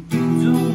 do